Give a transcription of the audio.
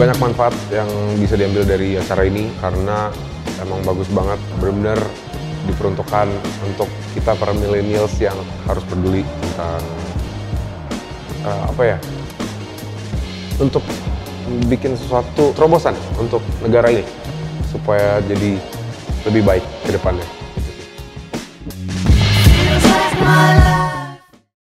banyak manfaat yang bisa diambil dari acara ini karena emang bagus banget benar-benar diperuntukkan untuk kita para millennials yang harus peduli tentang uh, apa ya untuk bikin sesuatu terobosan untuk negara ini supaya jadi lebih baik ke depannya.